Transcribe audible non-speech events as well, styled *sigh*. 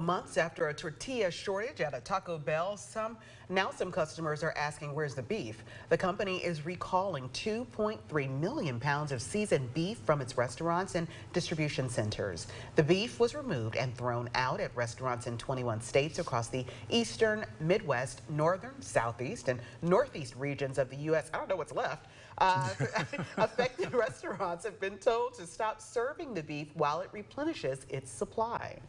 Months after a tortilla shortage at a Taco Bell, some now some customers are asking where's the beef. The company is recalling 2.3 million pounds of seasoned beef from its restaurants and distribution centers. The beef was removed and thrown out at restaurants in 21 states across the eastern, Midwest, northern, southeast, and northeast regions of the U.S. I don't know what's left. Uh, *laughs* affected restaurants have been told to stop serving the beef while it replenishes its supply.